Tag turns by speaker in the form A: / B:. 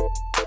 A: you